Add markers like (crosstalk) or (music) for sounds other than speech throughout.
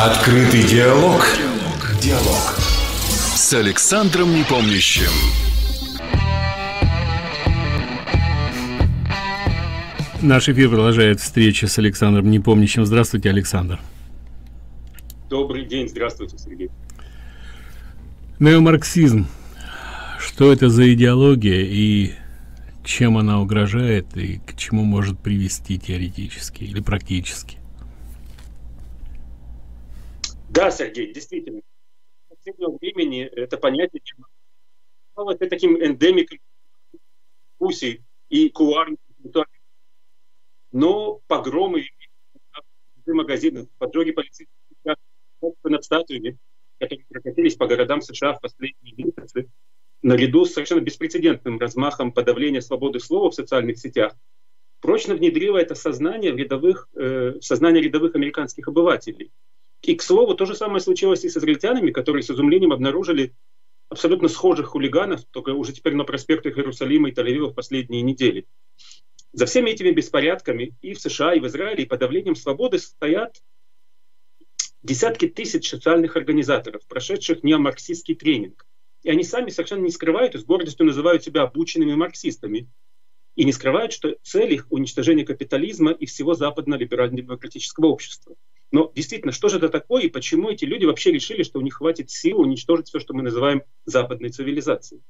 Открытый диалог. Диалог. С Александром Непомнящим. Наш эфир продолжает встреча с Александром Непомнящим. Здравствуйте, Александр. Добрый день, здравствуйте, Сергей. Неомарксизм. Что это за идеология и чем она угрожает и к чему может привести теоретически или практически? Да, Сергей, действительно. В последнем времени это понятие стало таким эндемиком Руси и кулуарных Но погромы в магазинах, поджоги полицейских над статуями, которые прокатились по городам США в последние месяцы, наряду с совершенно беспрецедентным размахом подавления свободы слова в социальных сетях, прочно внедрило это сознание в, рядовых, э, в сознание рядовых американских обывателей. И, к слову, то же самое случилось и с израильтянами, которые с изумлением обнаружили абсолютно схожих хулиганов, только уже теперь на проспектах Иерусалима и Тель-Авива в последние недели. За всеми этими беспорядками и в США, и в Израиле, и подавлением свободы стоят десятки тысяч социальных организаторов, прошедших неомарксистский тренинг. И они сами совершенно не скрывают и с гордостью называют себя обученными марксистами. И не скрывают, что цель их уничтожение капитализма и всего западно-либерально-демократического общества. Но действительно, что же это такое и почему эти люди вообще решили, что у них хватит сил уничтожить все, что мы называем западной цивилизацией?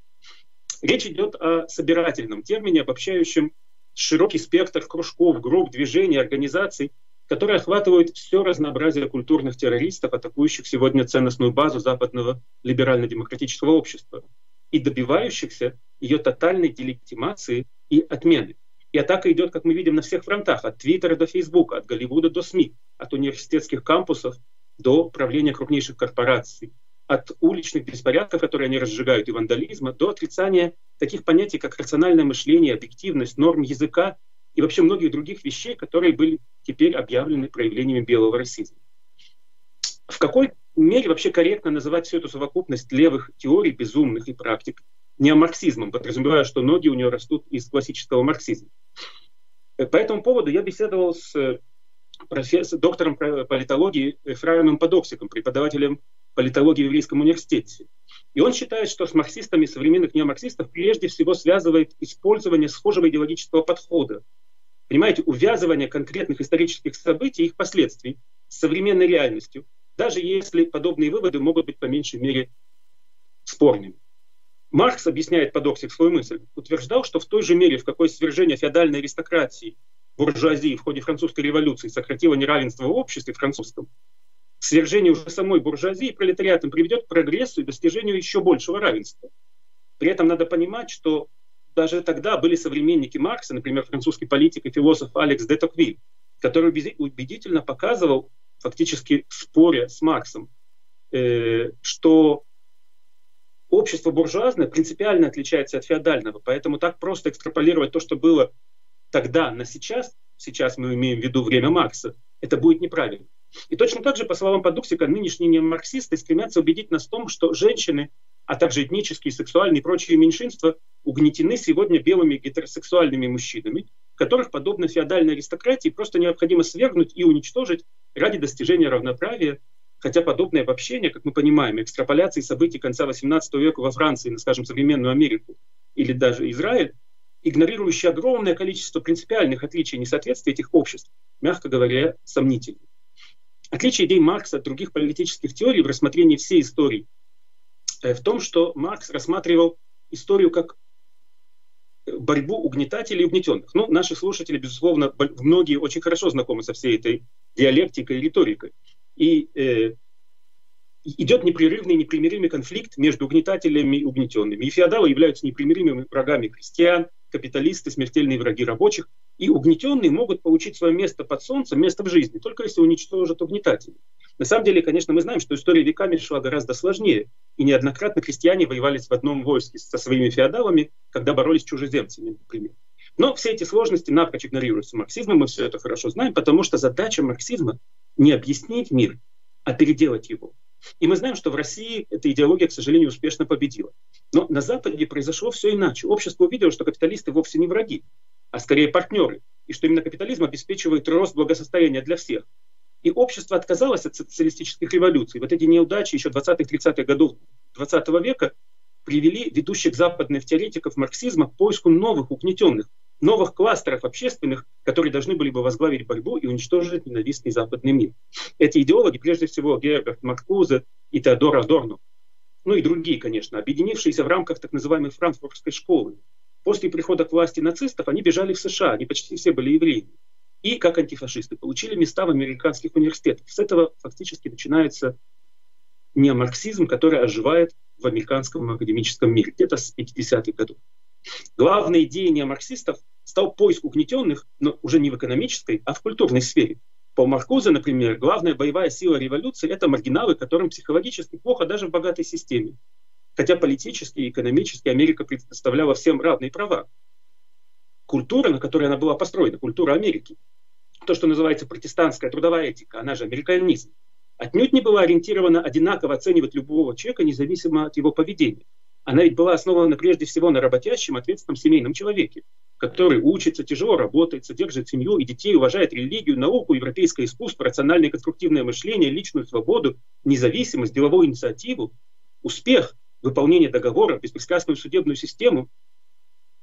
Речь идет о собирательном термине, обобщающем широкий спектр кружков, групп, движений, организаций, которые охватывают все разнообразие культурных террористов, атакующих сегодня ценностную базу западного либерально-демократического общества и добивающихся ее тотальной делегитимации и отмены. И атака идет, как мы видим, на всех фронтах, от Твиттера до Фейсбука, от Голливуда до СМИ, от университетских кампусов до правления крупнейших корпораций, от уличных беспорядков, которые они разжигают, и вандализма, до отрицания таких понятий, как рациональное мышление, объективность, норм языка и вообще многих других вещей, которые были теперь объявлены проявлениями белого расизма. В какой мере вообще корректно называть всю эту совокупность левых теорий, безумных и практик неомарксизмом, подразумевая, что ноги у нее растут из классического марксизма. Э, по этому поводу я беседовал с э, профессор, доктором политологии Эфраимом Подоксиком, преподавателем политологии в Еврейском университете. И он считает, что с марксистами современных неомарксистов прежде всего связывает использование схожего идеологического подхода. Понимаете, увязывание конкретных исторических событий и их последствий с современной реальностью, даже если подобные выводы могут быть по меньшей мере спорными. Маркс, объясняет Подоксик свою мысль, утверждал, что в той же мере, в какой свержение феодальной аристократии, буржуазии в ходе французской революции сократило неравенство в обществе французском, свержение уже самой буржуазии пролетариатом приведет к прогрессу и достижению еще большего равенства. При этом надо понимать, что даже тогда были современники Маркса, например, французский политик и философ Алекс де Токвиль, который убедительно показывал, фактически споря с Марксом, э, что общество буржуазное принципиально отличается от феодального, поэтому так просто экстраполировать то, что было тогда на сейчас, сейчас мы имеем в виду время Маркса, это будет неправильно. И точно так же, по словам Подуксика, нынешние марксисты стремятся убедить нас в том, что женщины, а также этнические, сексуальные и прочие меньшинства угнетены сегодня белыми гетеросексуальными мужчинами, которых, подобно феодальной аристократии, просто необходимо свергнуть и уничтожить ради достижения равноправия Хотя подобное обобщение, как мы понимаем, экстраполяции событий конца XVIII века во Франции на, скажем, современную Америку или даже Израиль, игнорирующие огромное количество принципиальных отличий и несоответствий этих обществ, мягко говоря, сомнительны. Отличие идей Маркса от других политических теорий в рассмотрении всей истории э, в том, что Маркс рассматривал историю как борьбу угнетателей и угнетенных. Ну, наши слушатели, безусловно, многие очень хорошо знакомы со всей этой диалектикой и риторикой. И э, идет непрерывный, непримиримый конфликт между угнетателями и угнетенными. И феодалы являются непримиримыми врагами крестьян, капиталисты, смертельные враги рабочих. И угнетенные могут получить свое место под солнцем, место в жизни, только если уничтожат угнетателей. На самом деле, конечно, мы знаем, что история веками шла гораздо сложнее. И неоднократно крестьяне воевали в одном войске со своими феодалами, когда боролись с чужеземцами, например. Но все эти сложности напрочь игнорируются марксизмом, мы все это хорошо знаем, потому что задача марксизма не объяснить мир, а переделать его. И мы знаем, что в России эта идеология, к сожалению, успешно победила. Но на Западе произошло все иначе. Общество увидело, что капиталисты вовсе не враги, а скорее партнеры, и что именно капитализм обеспечивает рост благосостояния для всех. И общество отказалось от социалистических революций. Вот эти неудачи еще 20-30-х годов 20 века привели ведущих западных теоретиков марксизма к поиску новых угнетенных, новых кластеров общественных, которые должны были бы возглавить борьбу и уничтожить ненавистный западный мир. Эти идеологи, прежде всего Герберт Маркузе и Теодор Адорно, ну и другие, конечно, объединившиеся в рамках так называемой франкфуртской школы. После прихода к власти нацистов они бежали в США, они почти все были евреями. И как антифашисты получили места в американских университетах. С этого фактически начинается неомарксизм, который оживает в американском академическом мире, где-то с 50-х годов. Главной идеей неомарксистов стал поиск угнетенных, но уже не в экономической, а в культурной сфере. По Маркузе, например, главная боевая сила революции – это маргиналы, которым психологически плохо даже в богатой системе. Хотя политически и экономически Америка предоставляла всем равные права. Культура, на которой она была построена, культура Америки, то, что называется протестантская трудовая этика, она же американизм, отнюдь не была ориентирована одинаково оценивать любого человека, независимо от его поведения. Она ведь была основана прежде всего на работящем, ответственном семейном человеке, который учится, тяжело работает, содержит семью и детей, уважает религию, науку, европейское искусство, рациональное конструктивное мышление, личную свободу, независимость, деловую инициативу, успех, выполнение договоров, беспристрастную судебную систему.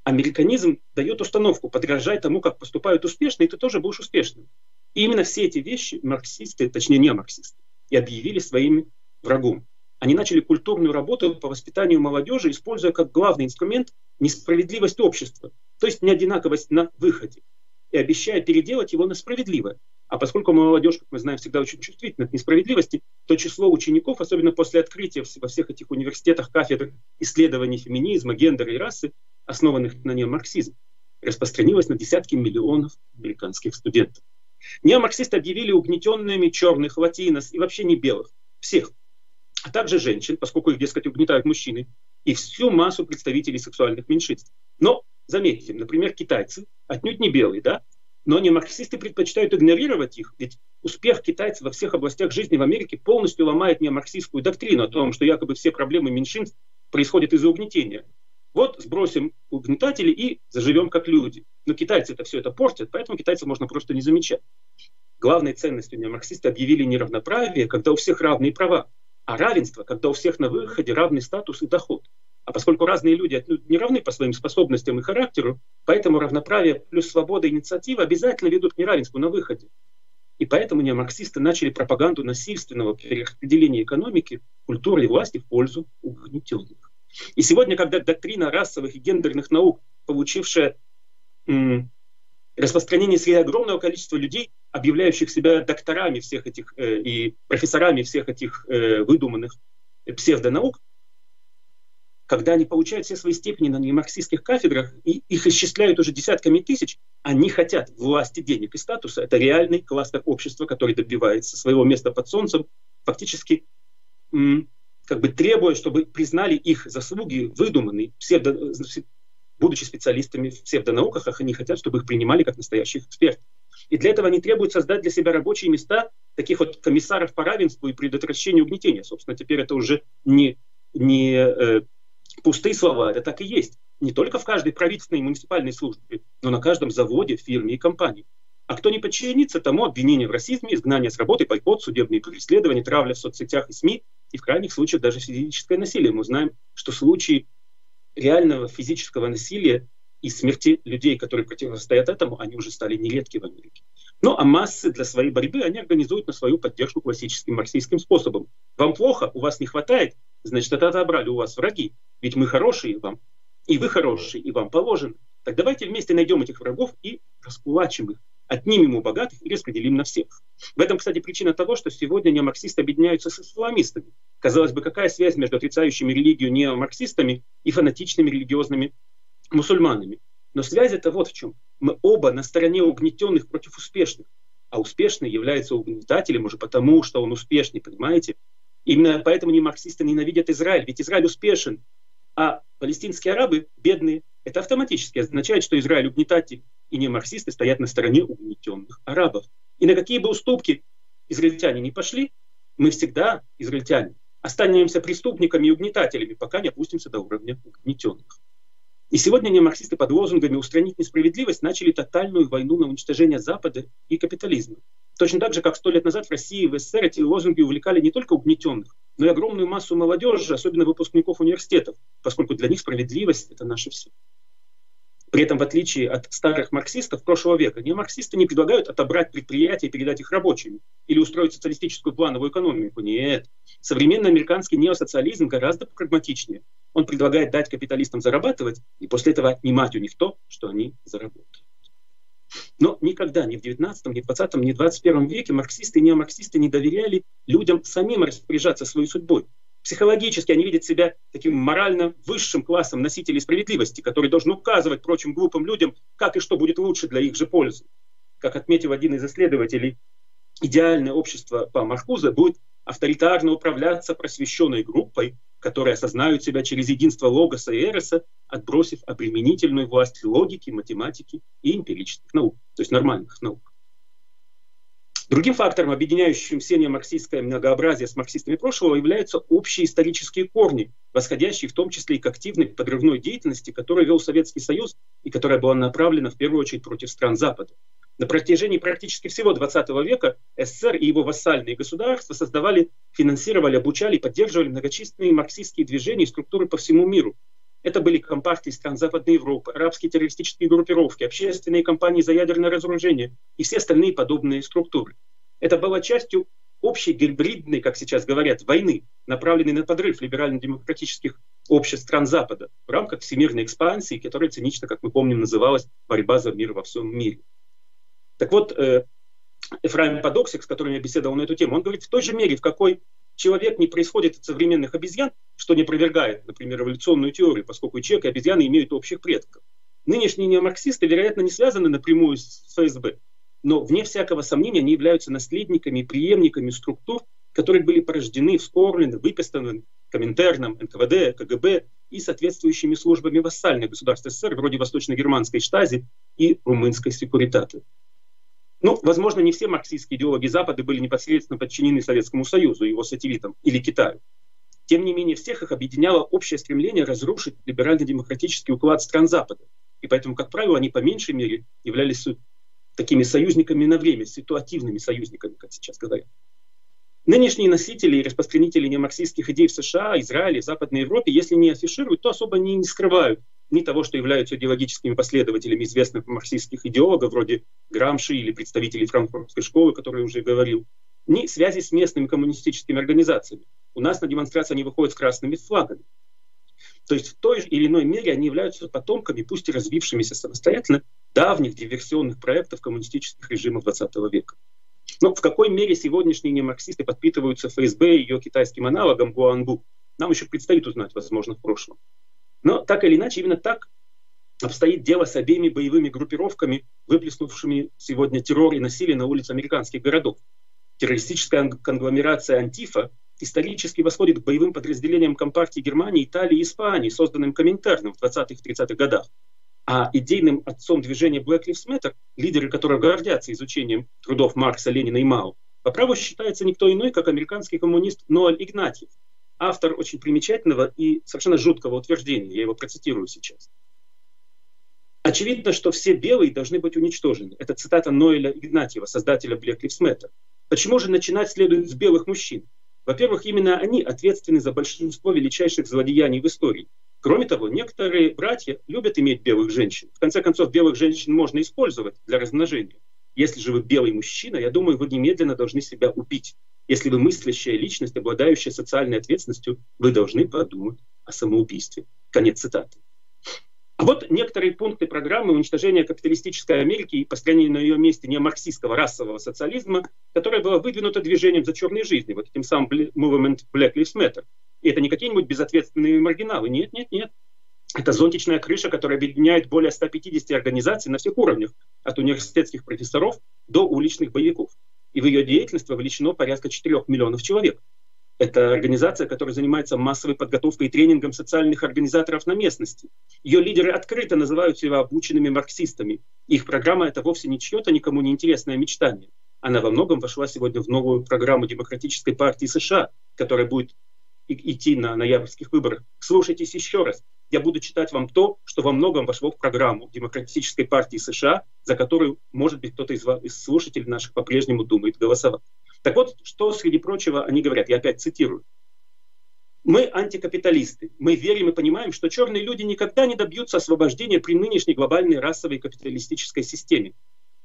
Американизм дает установку, подражай тому, как поступают успешно, и ты тоже будешь успешным. И именно все эти вещи марксисты, точнее не марксисты, и объявили своим врагом. Они начали культурную работу по воспитанию молодежи, используя как главный инструмент несправедливость общества, то есть неодинаковость на выходе, и обещая переделать его на справедливое. А поскольку молодежь, как мы знаем, всегда очень чувствительна к несправедливости, то число учеников, особенно после открытия во всех этих университетах кафедр исследований феминизма, гендера и расы, основанных на неомарксизме, распространилось на десятки миллионов американских студентов. Неомарксисты объявили угнетенными черных, латинос и вообще не белых, всех, а также женщин, поскольку их, дескать, угнетают мужчины, и всю массу представителей сексуальных меньшинств. Но, заметьте, например, китайцы, отнюдь не белые, да, но не марксисты предпочитают игнорировать их, ведь успех китайцев во всех областях жизни в Америке полностью ломает неомарксистскую доктрину о том, что якобы все проблемы меньшинств происходят из-за угнетения. Вот сбросим угнетателей и заживем как люди. Но китайцы это все это портят, поэтому китайцев можно просто не замечать. Главной ценностью неомарксисты объявили не равноправие, когда у всех равные права, а равенство, когда у всех на выходе равный статус и доход. А поскольку разные люди не равны по своим способностям и характеру, поэтому равноправие плюс свобода инициатива обязательно ведут к неравенству на выходе. И поэтому неомарксисты начали пропаганду насильственного перераспределения экономики, культуры и власти в пользу угнетенных. И сегодня, когда доктрина расовых и гендерных наук, получившая распространение среди огромного количества людей, объявляющих себя докторами всех этих э, и профессорами всех этих э, выдуманных псевдонаук, когда они получают все свои степени на немарксистских кафедрах, и их исчисляют уже десятками тысяч, они хотят власти, денег и статуса. Это реальный кластер общества, который добивается своего места под солнцем, фактически как бы требуя, чтобы признали их заслуги выдуманные, псевдо, будучи специалистами в псевдонауках, они хотят, чтобы их принимали как настоящих экспертов. И для этого они требуют создать для себя рабочие места таких вот комиссаров по равенству и предотвращению угнетения. Собственно, теперь это уже не, не э, пустые слова, это так и есть. Не только в каждой правительственной и муниципальной службе, но на каждом заводе, фирме и компании. А кто не подчинится тому обвинение в расизме, изгнание с работы, бойкот, судебные преследования, травля в соцсетях и СМИ, и в крайних случаях даже физическое насилие. Мы знаем, что случаи реального физического насилия и смерти людей, которые противостоят этому, они уже стали нередки в Америке. Ну а массы для своей борьбы они организуют на свою поддержку классическим марксистским способом. Вам плохо, у вас не хватает, значит, это отобрали у вас враги. Ведь мы хорошие вам, и вы хорошие, и вам положено. Так давайте вместе найдем этих врагов и раскулачим их отнимем у богатых и распределим на всех. В этом, кстати, причина того, что сегодня неомарксисты объединяются с исламистами. Казалось бы, какая связь между отрицающими религию неомарксистами и фанатичными религиозными мусульманами? Но связь это вот в чем. Мы оба на стороне угнетенных против успешных. А успешный является угнетателем уже потому, что он успешный, понимаете? Именно поэтому не марксисты ненавидят Израиль, ведь Израиль успешен, а палестинские арабы бедные. Это автоматически означает, что Израиль угнетатель, и не марксисты стоят на стороне угнетенных арабов. И на какие бы уступки израильтяне не пошли, мы всегда, израильтяне, останемся преступниками и угнетателями, пока не опустимся до уровня угнетенных. И сегодня не марксисты под лозунгами «устранить несправедливость» начали тотальную войну на уничтожение Запада и капитализма. Точно так же, как сто лет назад в России и в СССР эти лозунги увлекали не только угнетенных, но и огромную массу молодежи, особенно выпускников университетов, поскольку для них справедливость – это наше все. При этом, в отличие от старых марксистов прошлого века, неомарксисты не предлагают отобрать предприятия и передать их рабочим или устроить социалистическую плановую экономику. Нет. Современный американский неосоциализм гораздо прагматичнее. Он предлагает дать капиталистам зарабатывать и после этого отнимать у них то, что они заработают. Но никогда ни в 19, ни в 20, ни в 21 веке марксисты и неомарксисты не доверяли людям самим распоряжаться своей судьбой. Психологически они видят себя таким морально высшим классом носителей справедливости, который должен указывать прочим глупым людям, как и что будет лучше для их же пользы. Как отметил один из исследователей, идеальное общество по Маркузе будет авторитарно управляться просвещенной группой, которые осознают себя через единство логоса и эроса, отбросив обременительную власть логики, математики и эмпирических наук, то есть нормальных наук. Другим фактором, объединяющим все неомарксистское многообразие с марксистами прошлого, являются общие исторические корни, восходящие в том числе и к активной подрывной деятельности, которую вел Советский Союз и которая была направлена в первую очередь против стран Запада. На протяжении практически всего XX века СССР и его вассальные государства создавали, финансировали, обучали и поддерживали многочисленные марксистские движения и структуры по всему миру. Это были компартии стран Западной Европы, арабские террористические группировки, общественные кампании за ядерное разоружение и все остальные подобные структуры. Это было частью общей гибридной, как сейчас говорят, войны, направленной на подрыв либерально-демократических обществ стран Запада в рамках всемирной экспансии, которая цинично, как мы помним, называлась «борьба за мир во всем мире». Так вот, э, Эфраим Подоксик, с которым я беседовал на эту тему, он говорит, в той же мере, в какой человек не происходит от современных обезьян, что не опровергает, например, эволюционную теорию, поскольку человек и обезьяны имеют общих предков. Нынешние неомарксисты, вероятно, не связаны напрямую с ФСБ, но, вне всякого сомнения, они являются наследниками и преемниками структур, которые были порождены, вскормлены, выписаны Коминтерном, НКВД, КГБ и соответствующими службами вассальных государств СССР, вроде Восточно-Германской Штази и Румынской Секуритаты. Ну, возможно, не все марксистские идеологи Запада были непосредственно подчинены Советскому Союзу, его сателлитам или Китаю. Тем не менее, всех их объединяло общее стремление разрушить либерально-демократический уклад стран Запада. И поэтому, как правило, они по меньшей мере являлись такими союзниками на время, ситуативными союзниками, как сейчас говорят. Нынешние носители и распространители немарксистских идей в США, Израиле, Западной Европе, если не афишируют, то особо не, не скрывают ни того, что являются идеологическими последователями известных марксистских идеологов, вроде Грамши или представителей франкфуртской школы, которые уже говорил, ни связи с местными коммунистическими организациями. У нас на демонстрации они выходят с красными флагами. То есть в той или иной мере они являются потомками, пусть и развившимися самостоятельно, давних диверсионных проектов коммунистических режимов XX века. Но в какой мере сегодняшние немарксисты подпитываются ФСБ и ее китайским аналогом Гуанбу, нам еще предстоит узнать, возможно, в прошлом. Но так или иначе, именно так обстоит дело с обеими боевыми группировками, выплеснувшими сегодня террор и насилие на улице американских городов. Террористическая конгломерация «Антифа» исторически восходит к боевым подразделениям Компартии Германии, Италии и Испании, созданным Коминтерном в 20-30-х годах. А идейным отцом движения Black Lives Matter, лидеры которого гордятся изучением трудов Маркса, Ленина и Мао, по праву считается никто иной, как американский коммунист Ноэль Игнатьев, автор очень примечательного и совершенно жуткого утверждения. Я его процитирую сейчас. Очевидно, что все белые должны быть уничтожены. Это цитата Ноэля Игнатьева, создателя Black Lives Matter. Почему же начинать следует с белых мужчин? Во-первых, именно они ответственны за большинство величайших злодеяний в истории. Кроме того, некоторые братья любят иметь белых женщин. В конце концов, белых женщин можно использовать для размножения. Если же вы белый мужчина, я думаю, вы немедленно должны себя убить. Если вы мыслящая личность, обладающая социальной ответственностью, вы должны подумать о самоубийстве. Конец цитаты. А вот некоторые пункты программы уничтожения капиталистической Америки и построения на ее месте неомарксистского расового социализма, которая была выдвинута движением за черные жизни, вот этим самым movement Black Lives Matter. И это не какие-нибудь безответственные маргиналы. Нет, нет, нет. Это зонтичная крыша, которая объединяет более 150 организаций на всех уровнях, от университетских профессоров до уличных боевиков. И в ее деятельность вовлечено порядка 4 миллионов человек. Это организация, которая занимается массовой подготовкой и тренингом социальных организаторов на местности. Ее лидеры открыто называют себя обученными марксистами. Их программа — это вовсе не чье-то никому не интересное мечтание. Она во многом вошла сегодня в новую программу Демократической партии США, которая будет идти на ноябрьских выборах. Слушайтесь еще раз. Я буду читать вам то, что во многом вошло в программу Демократической партии США, за которую, может быть, кто-то из, вас, из слушателей наших по-прежнему думает голосовать. Так вот, что, среди прочего, они говорят, я опять цитирую. Мы антикапиталисты. Мы верим и понимаем, что черные люди никогда не добьются освобождения при нынешней глобальной расовой капиталистической системе.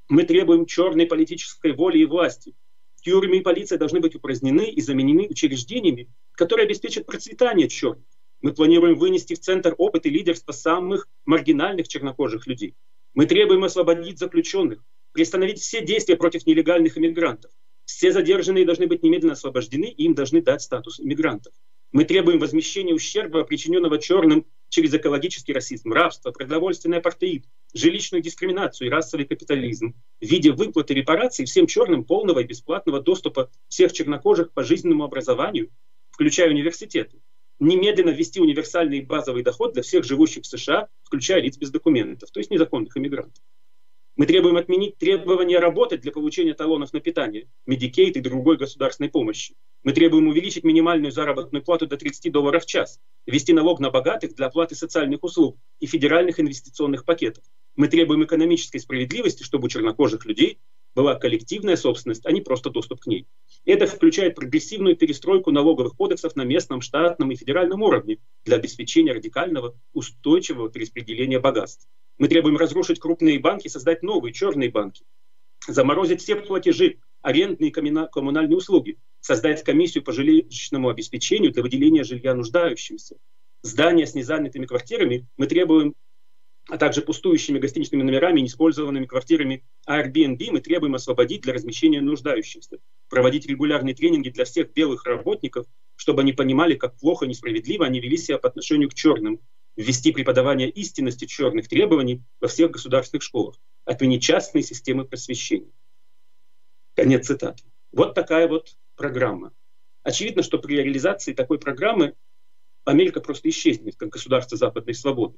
Мы требуем черной политической воли и власти. Тюрьмы и полиция должны быть упразднены и заменены учреждениями, которые обеспечат процветание черных. Мы планируем вынести в центр опыт и лидерство самых маргинальных чернокожих людей. Мы требуем освободить заключенных, приостановить все действия против нелегальных иммигрантов. Все задержанные должны быть немедленно освобождены, и им должны дать статус иммигрантов. Мы требуем возмещения ущерба, причиненного черным через экологический расизм, рабство, продовольственный апартеид, жилищную дискриминацию и расовый капитализм в виде выплаты репараций всем черным полного и бесплатного доступа всех чернокожих по жизненному образованию, включая университеты. Немедленно ввести универсальный базовый доход для всех живущих в США, включая лиц без документов, то есть незаконных иммигрантов. Мы требуем отменить требования работать для получения талонов на питание, Medicaid и другой государственной помощи. Мы требуем увеличить минимальную заработную плату до 30 долларов в час, ввести налог на богатых для оплаты социальных услуг и федеральных инвестиционных пакетов. Мы требуем экономической справедливости, чтобы у чернокожих людей была коллективная собственность, а не просто доступ к ней. Это включает прогрессивную перестройку налоговых кодексов на местном, штатном и федеральном уровне для обеспечения радикального, устойчивого перераспределения богатств. Мы требуем разрушить крупные банки, создать новые черные банки, заморозить все платежи, арендные коммунальные услуги, создать комиссию по жилищному обеспечению для выделения жилья нуждающимся. Здания с незанятыми квартирами мы требуем, а также пустующими гостиничными номерами и неиспользованными квартирами Airbnb мы требуем освободить для размещения нуждающихся, проводить регулярные тренинги для всех белых работников, чтобы они понимали, как плохо и несправедливо они вели себя по отношению к черным, ввести преподавание истинности черных требований во всех государственных школах, отменить частные системы просвещения. Конец цитаты. Вот такая вот программа. Очевидно, что при реализации такой программы Америка просто исчезнет как государство западной свободы.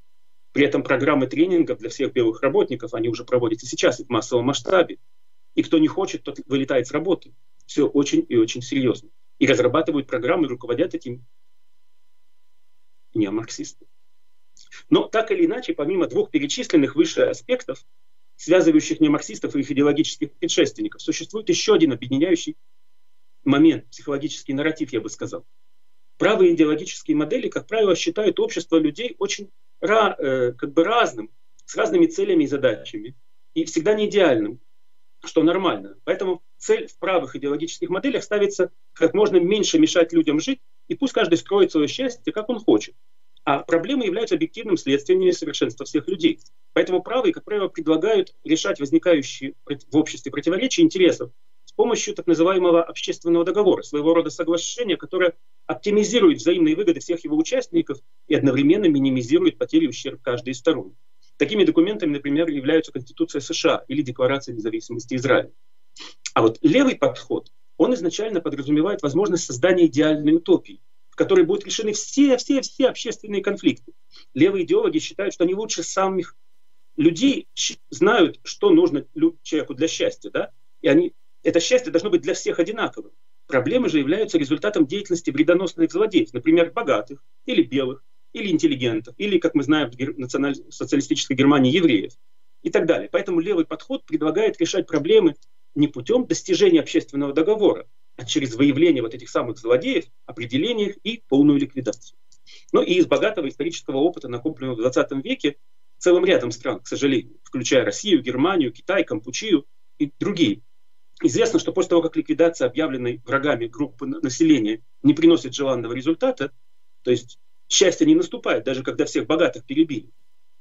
При этом программы тренингов для всех белых работников, они уже проводятся сейчас в массовом масштабе. И кто не хочет, тот вылетает с работы. Все очень и очень серьезно. И разрабатывают программы, руководят этим неомарксисты. Но так или иначе, помимо двух перечисленных выше аспектов, связывающих неомарксистов и их идеологических предшественников, существует еще один объединяющий момент, психологический нарратив, я бы сказал. Правые идеологические модели, как правило, считают общество людей очень как бы разным, с разными целями и задачами, и всегда не идеальным, что нормально. Поэтому цель в правых идеологических моделях ставится как можно меньше мешать людям жить, и пусть каждый строит свое счастье, как он хочет. А проблемы являются объективным следствием несовершенства всех людей. Поэтому правые, как правило, предлагают решать возникающие в обществе противоречия интересов с помощью так называемого общественного договора, своего рода соглашения, которое оптимизирует взаимные выгоды всех его участников и одновременно минимизирует потери и ущерб каждой из сторон. Такими документами, например, являются Конституция США или Декларация независимости Израиля. А вот левый подход, он изначально подразумевает возможность создания идеальной утопии, в которой будут решены все-все-все общественные конфликты. Левые идеологи считают, что они лучше самих людей знают, что нужно человеку для счастья, да? И они, это счастье должно быть для всех одинаковым. Проблемы же являются результатом деятельности вредоносных злодеев, например, богатых или белых, или интеллигентов, или, как мы знаем, в национал-социалистической Германии, евреев и так далее. Поэтому левый подход предлагает решать проблемы не путем достижения общественного договора, а через выявление вот этих самых злодеев, определение их и полную ликвидацию. Ну и из богатого исторического опыта, накопленного в 20 веке, целым рядом стран, к сожалению, включая Россию, Германию, Китай, Кампучию и другие. Известно, что после того, как ликвидация объявленной врагами группы населения не приносит желанного результата, то есть счастье не наступает, даже когда всех богатых перебили,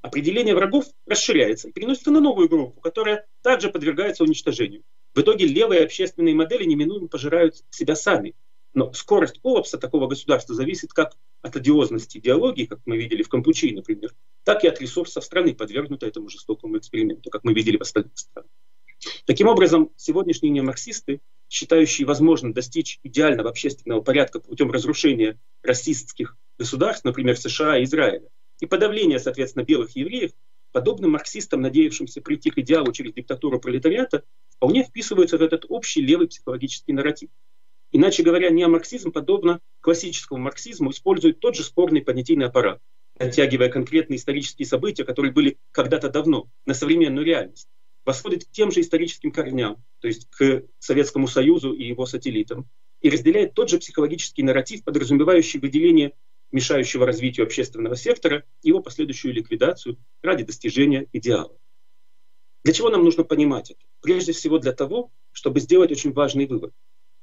определение врагов расширяется и переносится на новую группу, которая также подвергается уничтожению. В итоге левые общественные модели неминуемо пожирают себя сами. Но скорость коллапса такого государства зависит как от одиозности идеологии, как мы видели в Кампучии, например, так и от ресурсов страны, подвергнутой этому жестокому эксперименту, как мы видели в остальных странах. Таким образом, сегодняшние неомарксисты, считающие возможным достичь идеального общественного порядка путем разрушения расистских государств, например, США и Израиля, и подавления, соответственно, белых евреев, подобным марксистам, надеявшимся прийти к идеалу через диктатуру пролетариата, вполне вписываются в этот общий левый психологический нарратив. Иначе говоря, неомарксизм, подобно классическому марксизму, использует тот же спорный понятийный аппарат. оттягивая конкретные исторические события, которые были когда-то давно, на современную реальность, восходит к тем же историческим корням, то есть к Советскому Союзу и его сателлитам, и разделяет тот же психологический нарратив, подразумевающий выделение мешающего развитию общественного сектора и его последующую ликвидацию ради достижения идеала. Для чего нам нужно понимать это? Прежде всего для того, чтобы сделать очень важный вывод.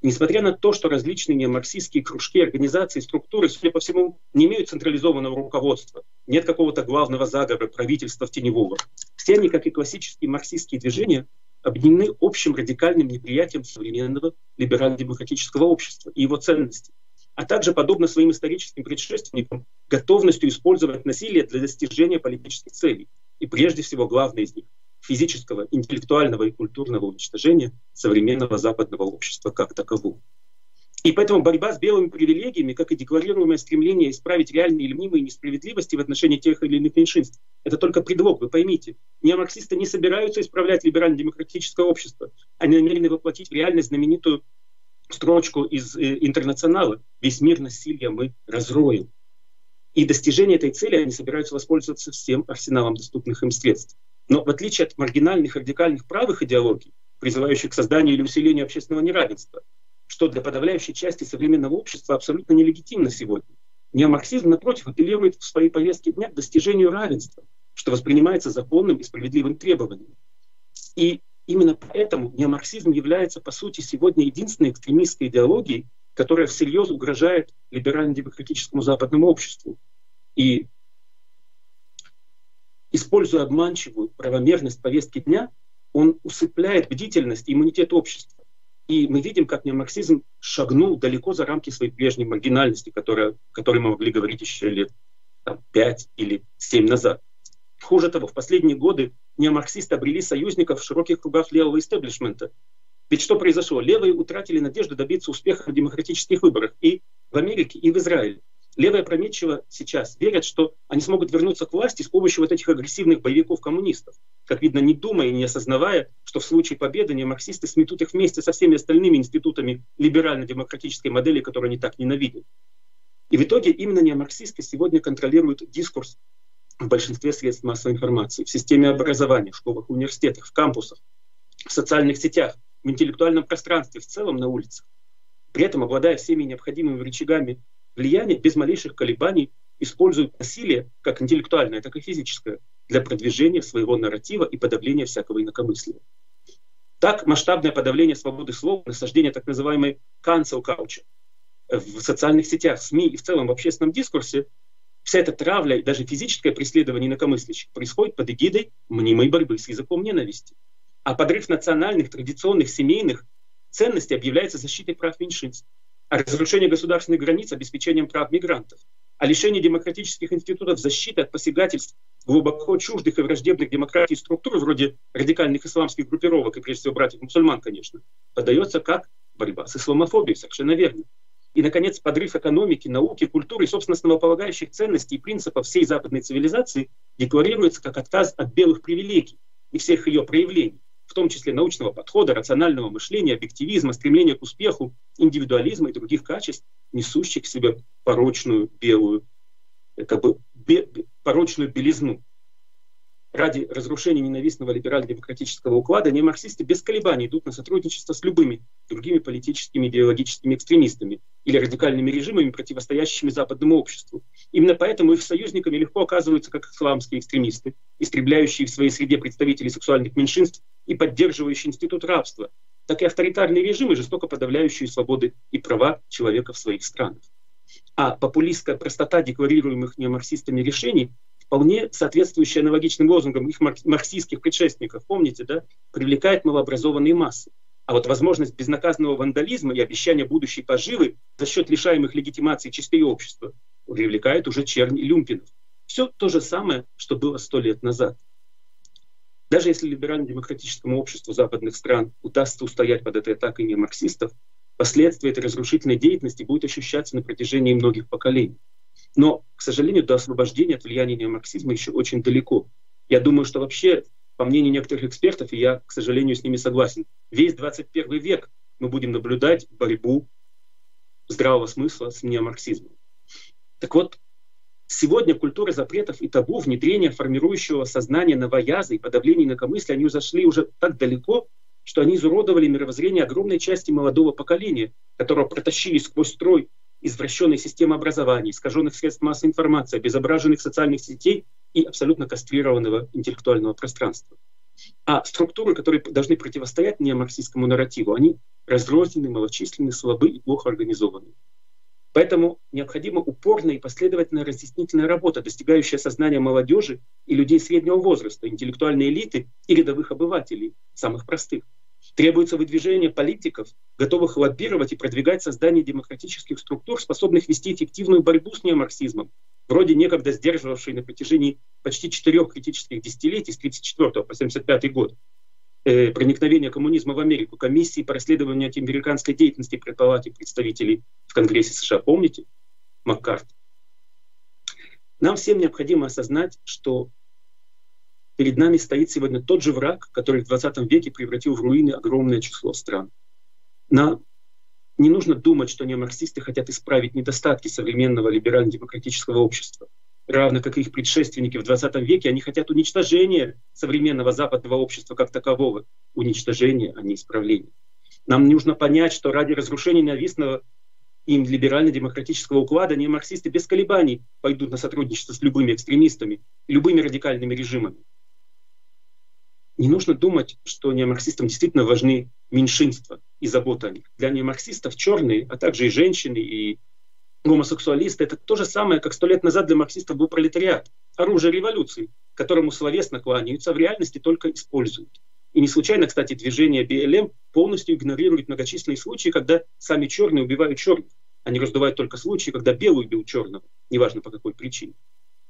Несмотря на то, что различные неомарксистские кружки, организации, структуры, судя по всему, не имеют централизованного руководства, нет какого-то главного заговора правительства в теневого, все они, как и классические марксистские движения, объединены общим радикальным неприятием современного либерально-демократического общества и его ценностей, а также, подобно своим историческим предшественникам, готовностью использовать насилие для достижения политических целей. И прежде всего, главное из них физического, интеллектуального и культурного уничтожения современного западного общества как такового. И поэтому борьба с белыми привилегиями, как и декларируемое стремление исправить реальные или мнимые несправедливости в отношении тех или иных меньшинств, это только предлог, вы поймите. Неомарксисты не собираются исправлять либерально-демократическое общество. Они намерены воплотить в реальность знаменитую строчку из э, интернационала «Весь мир насилия мы разроем». И достижение этой цели они собираются воспользоваться всем арсеналом доступных им средств. Но в отличие от маргинальных радикальных правых идеологий, призывающих к созданию или усилению общественного неравенства, что для подавляющей части современного общества абсолютно нелегитимно сегодня, неомарксизм, напротив, апеллирует в своей повестке дня к достижению равенства, что воспринимается законным и справедливым требованием. И именно поэтому неомарксизм является, по сути, сегодня единственной экстремистской идеологией, которая всерьез угрожает либерально-демократическому западному обществу. И используя обманчивую правомерность повестки дня, он усыпляет бдительность и иммунитет общества. И мы видим, как неомарксизм шагнул далеко за рамки своей прежней маргинальности, которая, о которой мы могли говорить еще лет там, 5 или 7 назад. Хуже того, в последние годы неомарксисты обрели союзников в широких кругах левого истеблишмента. Ведь что произошло? Левые утратили надежду добиться успеха в демократических выборах и в Америке, и в Израиле. Левые опрометчиво сейчас верят, что они смогут вернуться к власти с помощью вот этих агрессивных боевиков-коммунистов. Как видно, не думая и не осознавая, что в случае победы неомарксисты сметут их вместе со всеми остальными институтами либерально-демократической модели, которую они так ненавидят. И в итоге именно неомарксисты сегодня контролируют дискурс в большинстве средств массовой информации, в системе образования, в школах, университетах, в кампусах, в социальных сетях, в интеллектуальном пространстве, в целом на улицах. При этом, обладая всеми необходимыми рычагами влияние без малейших колебаний используют насилие, как интеллектуальное, так и физическое, для продвижения своего нарратива и подавления всякого инакомыслия. Так, масштабное подавление свободы слова, насаждение так называемой cancel culture в социальных сетях, СМИ и в целом в общественном дискурсе, вся эта травля и даже физическое преследование инакомыслящих происходит под эгидой мнимой борьбы с языком ненависти. А подрыв национальных, традиционных, семейных ценностей объявляется защитой прав меньшинств разрушение государственных границ обеспечением прав мигрантов, а лишение демократических институтов защиты от посягательств глубоко чуждых и враждебных демократий структур, вроде радикальных исламских группировок и, прежде всего, братьев-мусульман, конечно, подается как борьба с исламофобией, совершенно верно. И, наконец, подрыв экономики, науки, культуры и, собственно, основополагающих ценностей и принципов всей западной цивилизации декларируется как отказ от белых привилегий и всех ее проявлений в том числе научного подхода, рационального мышления, объективизма, стремления к успеху, индивидуализма и других качеств, несущих в себе порочную белую, э, как бы бе, порочную белизну. Ради разрушения ненавистного либерально-демократического уклада неомарксисты без колебаний идут на сотрудничество с любыми другими политическими идеологическими экстремистами или радикальными режимами, противостоящими западному обществу. Именно поэтому их союзниками легко оказываются как исламские экстремисты, истребляющие в своей среде представителей сексуальных меньшинств и поддерживающие институт рабства, так и авторитарные режимы, жестоко подавляющие свободы и права человека в своих странах. А популистская простота декларируемых неомарксистами решений вполне соответствующая аналогичным лозунгам их марксистских предшественников, помните, да, привлекает малообразованные массы. А вот возможность безнаказанного вандализма и обещание будущей поживы за счет лишаемых легитимации частей общества привлекает уже черни люмпинов. Все то же самое, что было сто лет назад. Даже если либерально-демократическому обществу западных стран удастся устоять под этой атакой марксистов, последствия этой разрушительной деятельности будут ощущаться на протяжении многих поколений. Но, к сожалению, до освобождения от влияния неомарксизма еще очень далеко. Я думаю, что вообще, по мнению некоторых экспертов, и я, к сожалению, с ними согласен, весь 21 век мы будем наблюдать борьбу здравого смысла с неомарксизмом. Так вот, Сегодня культура запретов и табу, внедрения формирующего сознания новояза и подавления инакомыслия, они зашли уже так далеко, что они изуродовали мировоззрение огромной части молодого поколения, которого протащили сквозь строй извращенной системы образования, искаженных средств массовой информации, обезображенных социальных сетей и абсолютно кастрированного интеллектуального пространства. А структуры, которые должны противостоять неомарксистскому нарративу, они разрознены, малочисленны, слабы и плохо организованы. Поэтому необходима упорная и последовательная разъяснительная работа, достигающая сознания молодежи и людей среднего возраста, интеллектуальной элиты и рядовых обывателей, самых простых. Требуется выдвижение политиков, готовых лоббировать и продвигать создание демократических структур, способных вести эффективную борьбу с неомарксизмом, вроде некогда сдерживавшей на протяжении почти четырех критических десятилетий с 1934 по 1975 год э, проникновения коммунизма в Америку, комиссии по расследованию антиамериканской деятельности при палате представителей в Конгрессе США. Помните? Маккарт. Нам всем необходимо осознать, что перед нами стоит сегодня тот же враг, который в 20 веке превратил в руины огромное число стран. Нам не нужно думать, что неомарксисты хотят исправить недостатки современного либерально-демократического общества. Равно как и их предшественники в 20 веке, они хотят уничтожения современного западного общества как такового. Уничтожения, а не исправления. Нам нужно понять, что ради разрушения ненавистного им либерально-демократического уклада неомарксисты без колебаний пойдут на сотрудничество с любыми экстремистами, любыми радикальными режимами. Не нужно думать, что неомарксистам действительно важны меньшинства и забота о них. Для неомарксистов черные, а также и женщины, и гомосексуалисты — это то же самое, как сто лет назад для марксистов был пролетариат. Оружие революции, которому словесно кланяются, в реальности только используют. И не случайно, кстати, движение БЛМ полностью игнорирует многочисленные случаи, когда сами черные убивают черных. Они раздувают только случаи, когда белый убил черного, неважно по какой причине.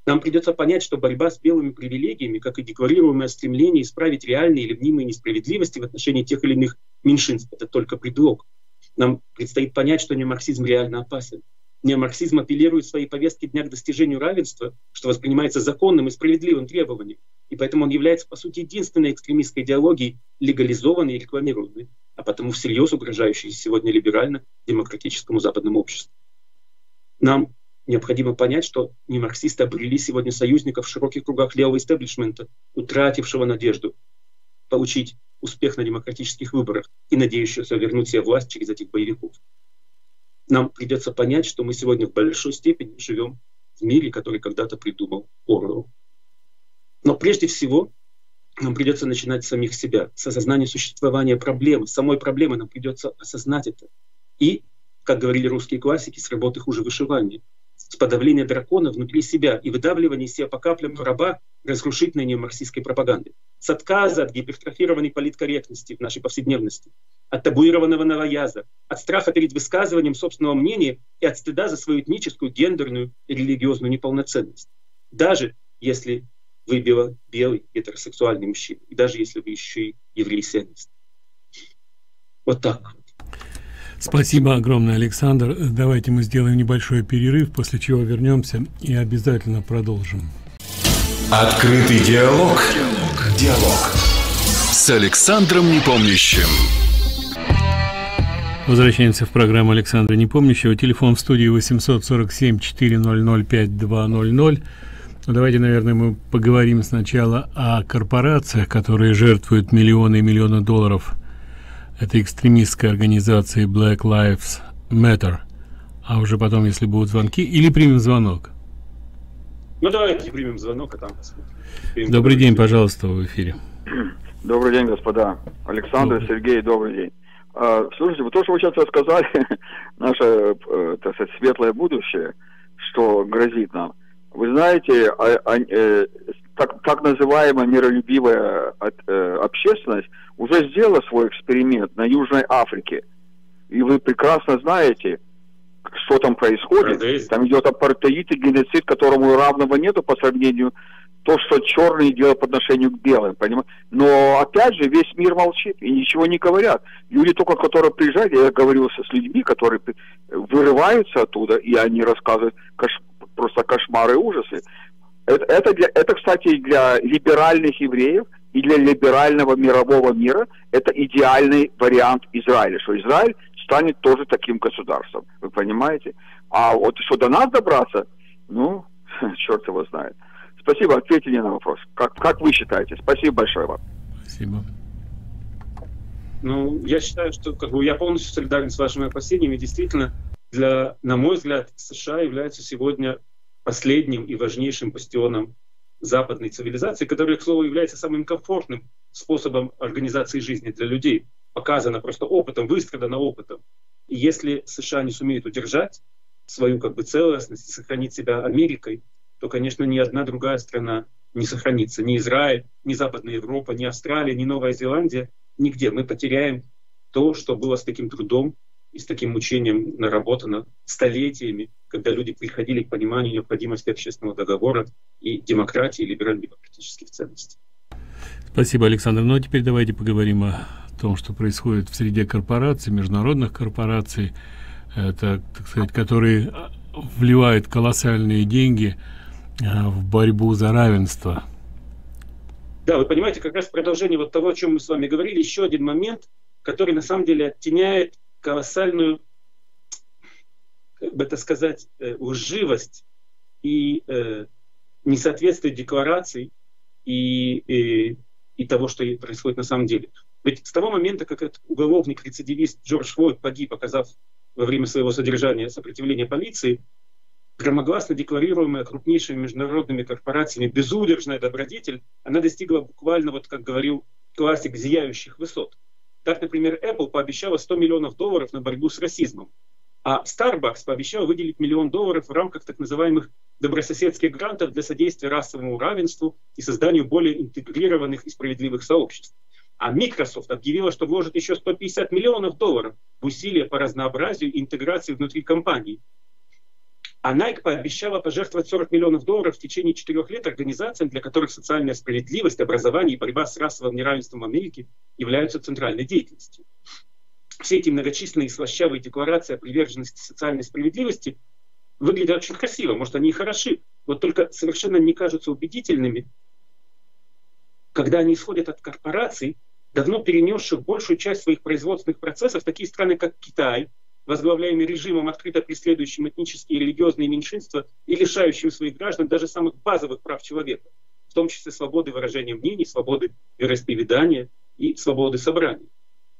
Нам придется понять, что борьба с белыми привилегиями, как и декларируемое стремление исправить реальные или мнимые несправедливости в отношении тех или иных меньшинств, это только предлог. Нам предстоит понять, что неомарксизм реально опасен. Неомарксизм апеллирует в своей повестке дня к достижению равенства, что воспринимается законным и справедливым требованием. И поэтому он является, по сути, единственной экстремистской идеологией, легализованной и рекламируемой, а потому всерьез угрожающей сегодня либерально-демократическому западному обществу. Нам необходимо понять, что не марксисты обрели сегодня союзников в широких кругах левого истеблишмента, утратившего надежду получить успех на демократических выборах и надеющегося вернуть себе власть через этих боевиков. Нам придется понять, что мы сегодня в большой степени живем в мире, который когда-то придумал Орвелл. Но прежде всего нам придется начинать с самих себя, с осознания существования проблемы. Самой проблемы нам придется осознать это. И, как говорили русские классики, с работы хуже вышивания с подавления дракона внутри себя и выдавливания себя по каплям раба разрушительной неомарксистской пропаганды, с отказа от гипертрофированной политкорректности в нашей повседневности, от табуированного новояза, от страха перед высказыванием собственного мнения и от стыда за свою этническую, гендерную и религиозную неполноценность. Даже если вы бело, белый гетеросексуальный мужчина, и даже если вы еще и еврей-сионист. Вот так. Спасибо огромное, Александр. Давайте мы сделаем небольшой перерыв, после чего вернемся и обязательно продолжим. Открытый диалог. Диалог. Диалог. С Александром Непомнящим. Возвращаемся в программу Александра Непомнящего. Телефон в студии 847 400 5200. Давайте, наверное, мы поговорим сначала о корпорациях, которые жертвуют миллионы и миллионы долларов этой экстремистской организации Black Lives Matter. А уже потом, если будут звонки, или примем звонок. Ну давайте примем звонок, а там Примем добрый день, пожалуйста, в эфире. (clears throat) Добрый день, господа. Александр, добрый. Сергей, добрый день. А, слушайте, вы то, что вы сейчас рассказали, (laughs) наше, э, так сказать, светлое будущее, что грозит нам. Вы знаете, а, а, э, так, так называемая миролюбивая от, э, общественность уже сделала свой эксперимент на Южной Африке. И вы прекрасно знаете, что там происходит. Там идет апартеид и геноцид, которому равного нету по сравнению то, что черные делают по отношению к белым, понимаете? Но опять же весь мир молчит и ничего не говорят. Люди только, которые приезжают, я говорил с людьми, которые вырываются оттуда, и они рассказывают кош, просто кошмары и ужасы. Это, это, для, это, кстати, для либеральных евреев и для либерального мирового мира это идеальный вариант Израиля, что Израиль станет тоже таким государством. Вы понимаете? А вот что до нас добраться, ну, (laughs) черт его знает. Спасибо, ответьте мне на вопрос. Как, как вы считаете? Спасибо большое вам. Спасибо. Ну, я считаю, что как бы, я полностью солидарен с вашими опасениями. Действительно, для, на мой взгляд, США является сегодня последним и важнейшим бастионом западной цивилизации, которая, к слову, является самым комфортным способом организации жизни для людей. Показано просто опытом, выстрадано опытом. И если США не сумеют удержать свою как бы целостность и сохранить себя Америкой, то, конечно, ни одна другая страна не сохранится. Ни Израиль, ни Западная Европа, ни Австралия, ни Новая Зеландия. Нигде. Мы потеряем то, что было с таким трудом и с таким мучением наработано столетиями, когда люди приходили к пониманию необходимости общественного договора и демократии, либерально-демократических ценностей. Спасибо, Александр. Ну а теперь давайте поговорим о том, что происходит в среде корпораций, международных корпораций, это, так сказать, которые вливают колоссальные деньги э, в борьбу за равенство. Да, вы понимаете, как раз продолжение вот того, о чем мы с вами говорили, еще один момент, который на самом деле оттеняет колоссальную, это сказать, э, лживость и э, несоответствие деклараций и, и, и того, что происходит на самом деле. Ведь с того момента, как этот уголовник-рецидивист Джордж Флойд погиб, оказав во время своего содержания сопротивления полиции, громогласно декларируемая крупнейшими международными корпорациями безудержная добродетель, она достигла буквально, вот как говорил классик, зияющих высот. Так, например, Apple пообещала 100 миллионов долларов на борьбу с расизмом, а Starbucks пообещал выделить миллион долларов в рамках так называемых добрососедских грантов для содействия расовому равенству и созданию более интегрированных и справедливых сообществ. А Microsoft объявила, что вложит еще 150 миллионов долларов в усилия по разнообразию и интеграции внутри компании. А Nike пообещала пожертвовать 40 миллионов долларов в течение четырех лет организациям, для которых социальная справедливость, образование и борьба с расовым неравенством в Америке являются центральной деятельностью. Все эти многочисленные слащавые декларации о приверженности социальной справедливости выглядят очень красиво, может, они и хороши, вот только совершенно не кажутся убедительными, когда они исходят от корпораций, давно перенесших большую часть своих производственных процессов в такие страны, как Китай, возглавляемый режимом, открыто преследующим этнические и религиозные меньшинства и лишающим своих граждан даже самых базовых прав человека, в том числе свободы выражения мнений, свободы вероисповедания и свободы собрания.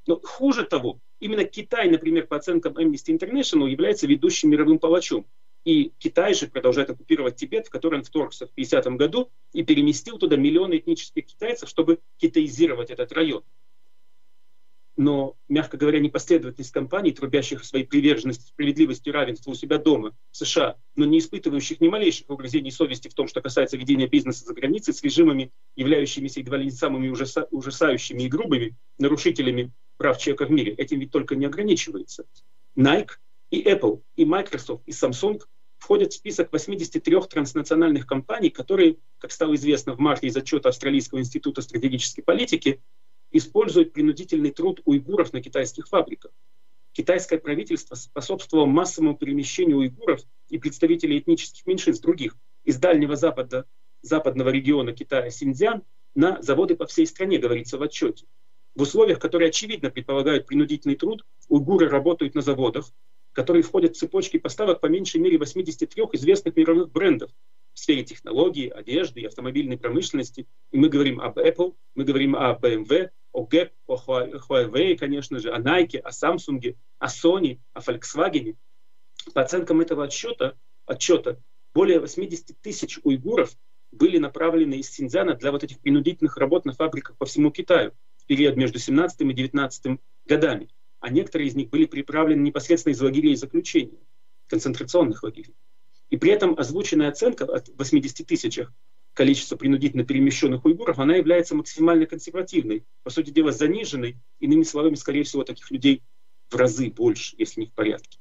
Но хуже того, именно Китай, например, по оценкам Amnesty International, является ведущим мировым палачом. И Китай же продолжает оккупировать Тибет, в который он вторгся в 50 году и переместил туда миллионы этнических китайцев, чтобы китаизировать этот район но, мягко говоря, непоследовательность компаний, трубящих своей приверженности, справедливости и равенству у себя дома, в США, но не испытывающих ни малейших угрызений совести в том, что касается ведения бизнеса за границей с режимами, являющимися едва ли не самыми ужаса ужасающими и грубыми нарушителями прав человека в мире. Этим ведь только не ограничивается. Nike и Apple, и Microsoft, и Samsung входят в список 83 транснациональных компаний, которые, как стало известно в марте из отчета Австралийского института стратегической политики, используют принудительный труд уйгуров на китайских фабриках. Китайское правительство способствовало массовому перемещению уйгуров и представителей этнических меньшинств других из Дальнего Запада, западного региона Китая Синьцзян на заводы по всей стране, говорится в отчете. В условиях, которые очевидно предполагают принудительный труд, уйгуры работают на заводах, которые входят в цепочки поставок по меньшей мере 83 известных мировых брендов, в сфере технологий, одежды и автомобильной промышленности. И мы говорим об Apple, мы говорим о BMW, о Gap, о Huawei, конечно же, о Nike, о Samsung, о Sony, о Volkswagen. По оценкам этого отчета, отчета более 80 тысяч уйгуров были направлены из Синьцзяна для вот этих принудительных работ на фабриках по всему Китаю в период между 17 и 19 годами. А некоторые из них были приправлены непосредственно из лагерей заключения, концентрационных лагерей. И при этом озвученная оценка от 80 тысячах количества принудительно перемещенных уйгуров, она является максимально консервативной, по сути дела заниженной, иными словами, скорее всего, таких людей в разы больше, если не в порядке.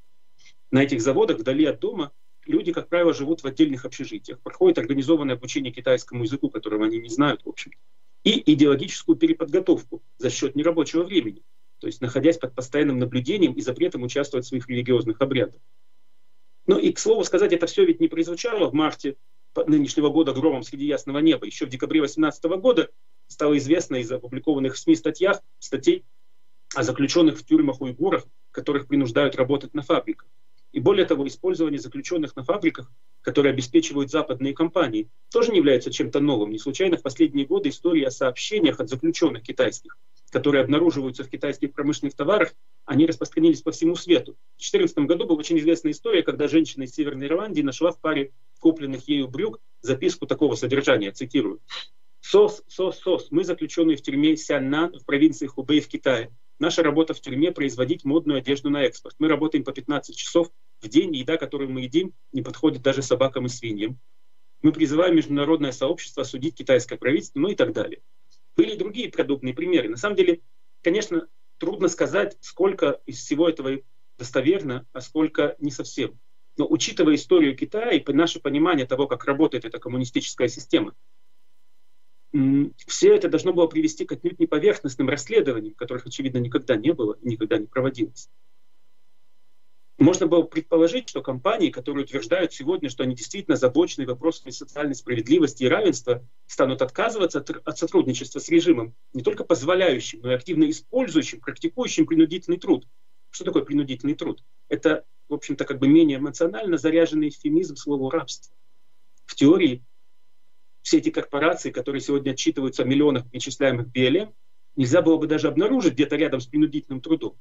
На этих заводах, вдали от дома, люди, как правило, живут в отдельных общежитиях, проходят организованное обучение китайскому языку, которого они не знают, в общем и идеологическую переподготовку за счет нерабочего времени, то есть находясь под постоянным наблюдением и запретом участвовать в своих религиозных обрядах. Ну и, к слову сказать, это все ведь не прозвучало в марте нынешнего года громом среди ясного неба. Еще в декабре 2018 года стало известно из опубликованных в СМИ статьях, статей о заключенных в тюрьмах уйгурах, которых принуждают работать на фабриках. И более того, использование заключенных на фабриках которые обеспечивают западные компании, тоже не являются чем-то новым. Не случайно в последние годы истории о сообщениях от заключенных китайских, которые обнаруживаются в китайских промышленных товарах, они распространились по всему свету. В 2014 году была очень известная история, когда женщина из Северной Ирландии нашла в паре купленных ею брюк записку такого содержания, цитирую. «СОС, СОС, СОС, мы заключенные в тюрьме Сяннан в провинции Хубэй в Китае. Наша работа в тюрьме – производить модную одежду на экспорт. Мы работаем по 15 часов в день, еда, которую мы едим, не подходит даже собакам и свиньям. Мы призываем международное сообщество осудить китайское правительство, ну и так далее. Были и другие подобные примеры. На самом деле, конечно, трудно сказать, сколько из всего этого достоверно, а сколько не совсем. Но учитывая историю Китая и наше понимание того, как работает эта коммунистическая система, все это должно было привести к отнюдь не поверхностным расследованиям, которых, очевидно, никогда не было и никогда не проводилось. Можно было предположить, что компании, которые утверждают сегодня, что они действительно озабочены вопросами социальной справедливости и равенства, станут отказываться от, от сотрудничества с режимом, не только позволяющим, но и активно использующим, практикующим принудительный труд. Что такое принудительный труд? Это, в общем-то, как бы менее эмоционально заряженный эвфемизм слова рабства. В теории все эти корпорации, которые сегодня отчитываются о миллионах перечисляемых БЛМ, нельзя было бы даже обнаружить где-то рядом с принудительным трудом.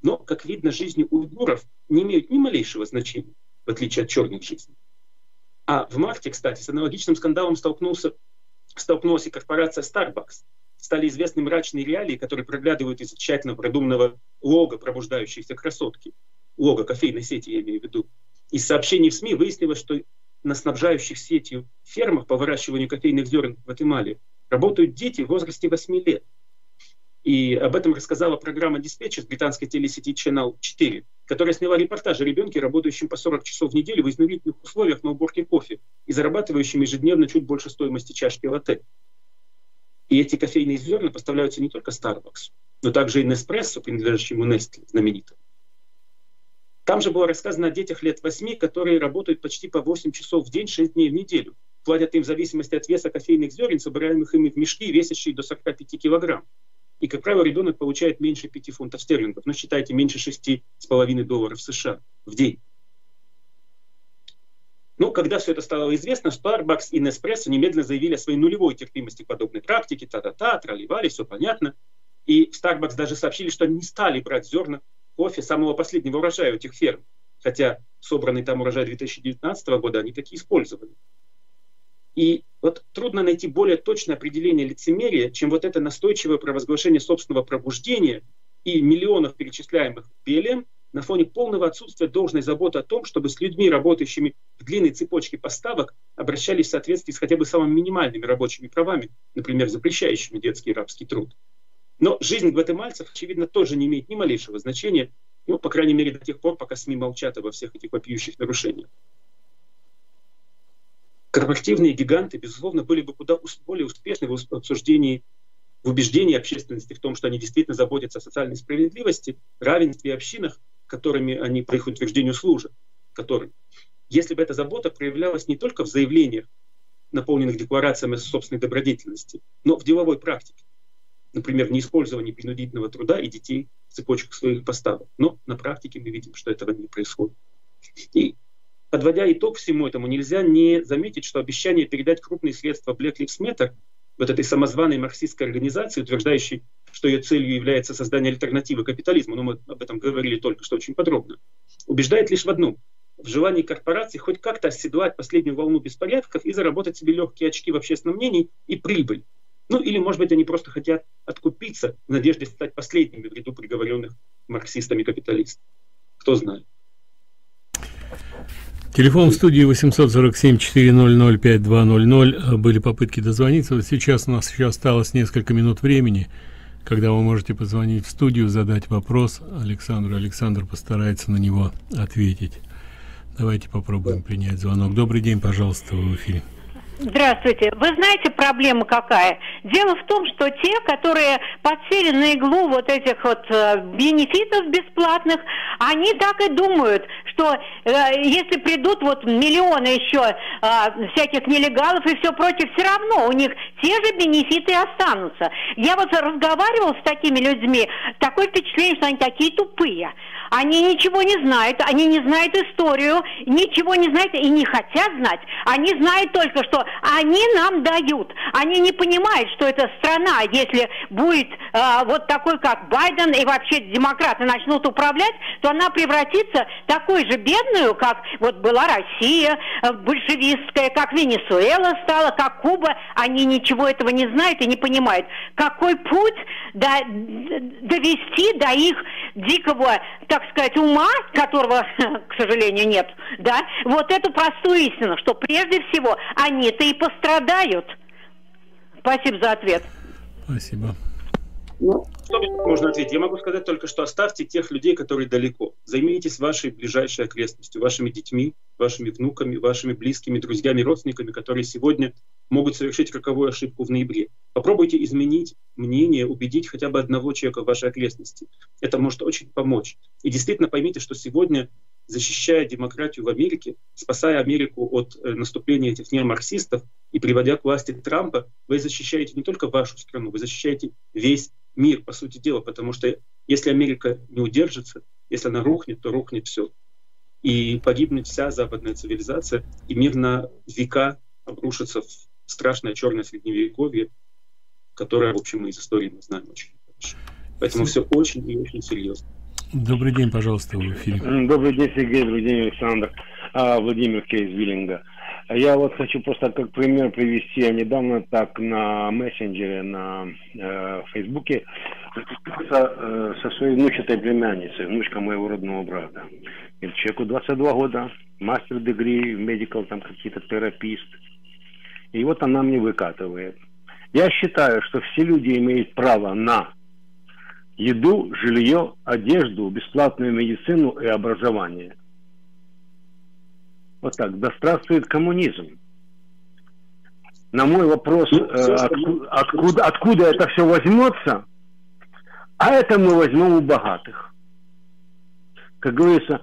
Но, как видно, жизни уйгуров не имеют ни малейшего значения, в отличие от черных жизней. А в марте, кстати, с аналогичным скандалом столкнулся, столкнулась и корпорация Starbucks. Стали известны мрачные реалии, которые проглядывают из тщательно продуманного лога пробуждающейся красотки. Лого кофейной сети, я имею в виду. Из сообщений в СМИ выяснилось, что на снабжающих сетью фермах по выращиванию кофейных зерен в Гватемале работают дети в возрасте 8 лет. И об этом рассказала программа диспетчер британской телесети Channel 4, которая сняла репортаж о ребенке, работающем по 40 часов в неделю в изнурительных условиях на уборке кофе и зарабатывающем ежедневно чуть больше стоимости чашки латте. И эти кофейные зерна поставляются не только Starbucks, но также и Nespresso, принадлежащему Nestle, знаменитому. Там же было рассказано о детях лет 8, которые работают почти по 8 часов в день, 6 дней в неделю. Платят им в зависимости от веса кофейных зерен, собираемых ими в мешки, весящие до 45 килограмм. И, как правило, ребенок получает меньше 5 фунтов стерлингов. Ну, считайте, меньше 6,5 долларов США в день. Ну, когда все это стало известно, Starbucks и Nespresso немедленно заявили о своей нулевой терпимости к подобной практике, та-та-та, тролливали, все понятно. И Starbucks даже сообщили, что они не стали брать зерна кофе самого последнего урожая у этих ферм. Хотя собранный там урожай 2019 года они такие использовали. И вот трудно найти более точное определение лицемерия, чем вот это настойчивое провозглашение собственного пробуждения и миллионов перечисляемых ПЛМ на фоне полного отсутствия должной заботы о том, чтобы с людьми, работающими в длинной цепочке поставок, обращались в соответствии с хотя бы самыми минимальными рабочими правами, например, запрещающими детский рабский труд. Но жизнь гватемальцев, очевидно, тоже не имеет ни малейшего значения, ну, по крайней мере, до тех пор, пока СМИ молчат обо всех этих вопиющих нарушениях. Корпоративные гиганты, безусловно, были бы куда более успешны в обсуждении, в убеждении общественности в том, что они действительно заботятся о социальной справедливости, равенстве и общинах, которыми они, по их утверждению, служат, которым. Если бы эта забота проявлялась не только в заявлениях, наполненных декларациями собственной добродетельности, но в деловой практике например, неиспользование принудительного труда и детей в цепочках своих поставок. Но на практике мы видим, что этого не происходит. И подводя итог всему этому, нельзя не заметить, что обещание передать крупные средства Black Lives Matter вот этой самозваной марксистской организации, утверждающей, что ее целью является создание альтернативы капитализму, но мы об этом говорили только что очень подробно, убеждает лишь в одном – в желании корпораций хоть как-то оседлать последнюю волну беспорядков и заработать себе легкие очки в общественном мнении и прибыль. Ну или, может быть, они просто хотят откупиться в надежде стать последними в ряду приговоренных марксистами-капиталистов. Кто знает. Телефон в студии 847-400-5200. Были попытки дозвониться. Вот сейчас у нас еще осталось несколько минут времени, когда вы можете позвонить в студию, задать вопрос Александру. Александр постарается на него ответить. Давайте попробуем принять звонок. Добрый день, пожалуйста, в эфире. Здравствуйте. Вы знаете, проблема какая? Дело в том, что те, которые подсели на иглу вот этих вот э, бенефитов бесплатных, они так и думают, что э, если придут вот миллионы еще э, всяких нелегалов и все прочее, все равно у них те же бенефиты останутся. Я вот разговаривала с такими людьми, такое впечатление, что они такие тупые. Они ничего не знают, они не знают историю, ничего не знают и не хотят знать. Они знают только, что они нам дают. Они не понимают, что эта страна, если будет э, вот такой, как Байден, и вообще демократы начнут управлять, то она превратится в такой же бедную, как вот была Россия, э, большевистская, как Венесуэла стала, как Куба. Они ничего этого не знают и не понимают. Какой путь до, довести до их дикого, так сказать, ума, которого, (laughs) к сожалению, нет, да, вот эту простую истину, что прежде всего они-то и пострадают. Спасибо за ответ. Спасибо. Ну, что можно ответить? Я могу сказать только, что оставьте тех людей, которые далеко. Займитесь вашей ближайшей окрестностью, вашими детьми, вашими внуками, вашими близкими, друзьями, родственниками, которые сегодня могут совершить роковую ошибку в ноябре. Попробуйте изменить мнение, убедить хотя бы одного человека в вашей окрестности. Это может очень помочь. И действительно поймите, что сегодня, защищая демократию в Америке, спасая Америку от э, наступления этих неомарксистов и приводя к власти Трампа, вы защищаете не только вашу страну, вы защищаете весь мир, по сути дела, потому что если Америка не удержится, если она рухнет, то рухнет все. И погибнет вся западная цивилизация, и мир на века обрушится в страшное черное средневековье, которое, в общем, мы из истории мы знаем очень хорошо. Поэтому все очень и очень серьезно. Добрый день, пожалуйста, в эфире. Добрый день, Сергей, добрый день, Александр. А, Владимир Кейс Виллинга. Я вот хочу просто как пример привести. Я недавно так на мессенджере, на э, Фейсбуке спустился э, со своей внучатой племянницей, внучка моего родного брата. И человеку 22 года, мастер дегри, медикал, там какие-то терапист. И вот она мне выкатывает. Я считаю, что все люди имеют право на еду, жилье, одежду, бесплатную медицину и образование. Вот так. Да здравствует коммунизм. На мой вопрос, ну, э, откуда, откуда, откуда это все возьмется, а это мы возьмем у богатых. Как говорится,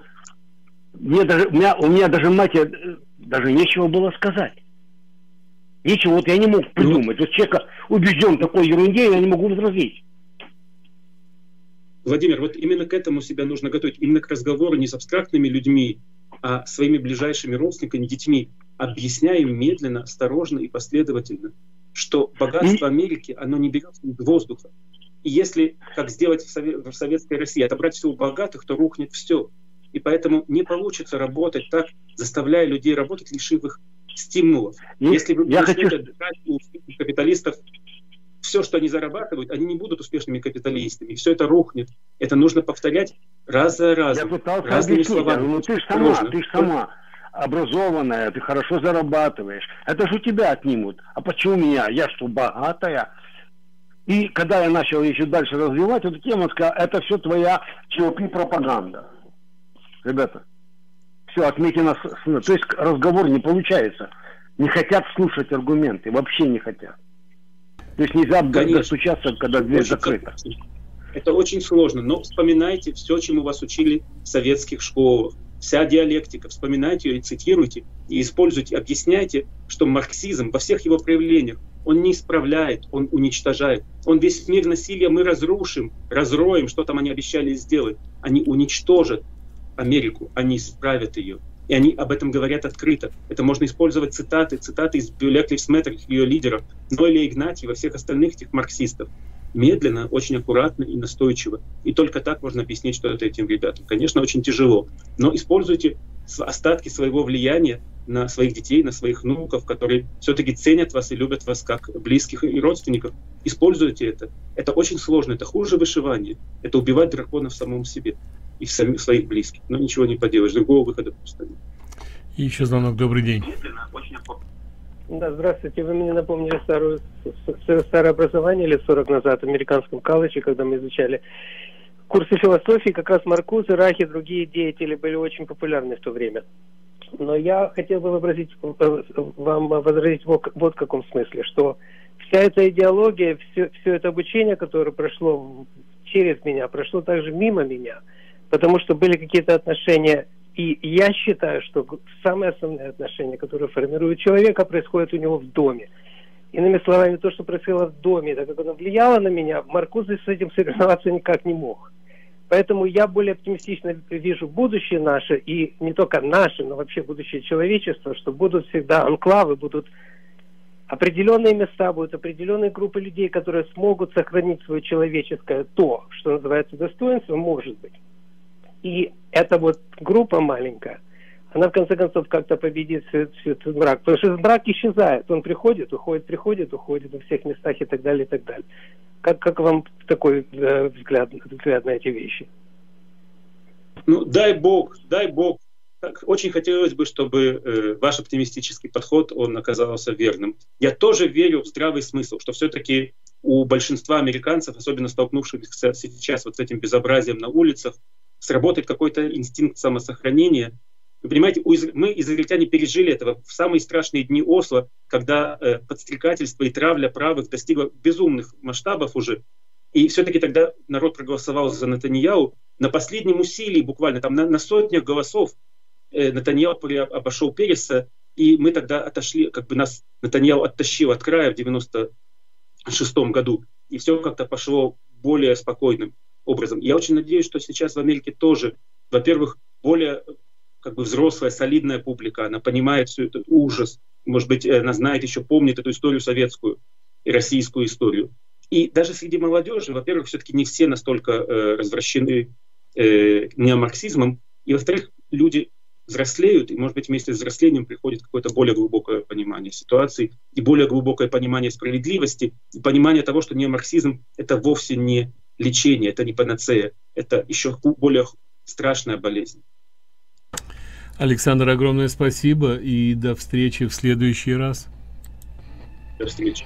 мне даже, у, меня, у меня даже мать даже нечего было сказать. Нечего, вот я не мог придумать. Вот человека убежден такой ерунде, я не могу возразить. Владимир, вот именно к этому себя нужно готовить, именно к разговору не с абстрактными людьми, а своими ближайшими родственниками, детьми, объясняя им медленно, осторожно и последовательно, что богатство Америки, оно не берется из воздуха. И если, как сделать в, Совет, в Советской России, отобрать все у богатых, то рухнет все. И поэтому не получится работать так, заставляя людей работать, лишив их стимулов. Ну, если вы я хочу... у капиталистов все, что они зарабатывают, они не будут успешными капиталистами. Все это рухнет. Это нужно повторять раз за разом. Я пытался разными объяснить, словами. Ну ты же сама, ты ж сама образованная, ты хорошо зарабатываешь. Это же у тебя отнимут. А почему меня? Я что, богатая? И когда я начал еще дальше развивать эту тему, сказал, это все твоя ЧОП-пропаганда. Ребята, все отметено. То есть разговор не получается. Не хотят слушать аргументы, вообще не хотят. То есть нельзя Конечно. достучаться, когда дверь очень закрыта. Это очень сложно, но вспоминайте все, чему вас учили в советских школах. Вся диалектика, вспоминайте ее и цитируйте, и используйте, объясняйте, что марксизм во всех его проявлениях, он не исправляет, он уничтожает. Он весь мир насилия мы разрушим, разроем, что там они обещали сделать. Они уничтожат Америку, они исправят ее. И они об этом говорят открыто. Это можно использовать цитаты, цитаты из Lives Matter, ее лидеров, Нойля Игнатьева, всех остальных этих марксистов. Медленно, очень аккуратно и настойчиво. И только так можно объяснить, что это этим ребятам. Конечно, очень тяжело. Но используйте остатки своего влияния на своих детей, на своих внуков, которые все-таки ценят вас и любят вас как близких и родственников. Используйте это. Это очень сложно, это хуже вышивания. Это убивать дракона в самом себе и в самих своих близких. Но ничего не поделаешь, другого выхода просто нет. И еще звонок, добрый день. Да, здравствуйте. Вы мне напомнили старую, старое образование лет 40 назад в американском колледже, когда мы изучали курсы философии, как раз Маркуз, Рахи, другие деятели были очень популярны в то время. Но я хотел бы возразить, вам возразить вот, вот в каком смысле, что вся эта идеология, все, все это обучение, которое прошло через меня, прошло также мимо меня – потому что были какие-то отношения, и я считаю, что самые основные отношения, которые формируют человека, происходят у него в доме. Иными словами, то, что происходило в доме, так как оно влияло на меня, Маркузе с этим соревноваться никак не мог. Поэтому я более оптимистично вижу будущее наше, и не только наше, но вообще будущее человечества, что будут всегда анклавы, будут определенные места, будут определенные группы людей, которые смогут сохранить свое человеческое то, что называется достоинство, может быть. И эта вот группа маленькая, она в конце концов как-то победит все, этот мрак. Потому что мрак исчезает. Он приходит, уходит, приходит, уходит во всех местах и так далее, и так далее. Как, как вам такой э, взгляд, взгляд на эти вещи? Ну, дай бог, дай бог. Очень хотелось бы, чтобы э, ваш оптимистический подход, он оказался верным. Я тоже верю в здравый смысл, что все-таки у большинства американцев, особенно столкнувшихся сейчас вот с этим безобразием на улицах, сработает какой-то инстинкт самосохранения. Вы понимаете, мы, израильтяне, пережили этого в самые страшные дни Осло, когда э, подстрекательство и травля правых достигло безумных масштабов уже. И все-таки тогда народ проголосовал за Натаньяу на последнем усилии, буквально там на, на сотнях голосов э, Натаньяу обошел Переса, и мы тогда отошли, как бы нас Натаньяу оттащил от края в 96 году, и все как-то пошло более спокойным образом. Я очень надеюсь, что сейчас в Америке тоже, во-первых, более как бы взрослая, солидная публика, она понимает всю этот ужас, может быть, она знает еще, помнит эту историю советскую и российскую историю. И даже среди молодежи, во-первых, все-таки не все настолько э, развращены э, неомарксизмом, и, во-вторых, люди взрослеют, и, может быть, вместе с взрослением приходит какое-то более глубокое понимание ситуации и более глубокое понимание справедливости, и понимание того, что неомарксизм — это вовсе не лечение, это не панацея, это еще более страшная болезнь. Александр, огромное спасибо и до встречи в следующий раз. До встречи.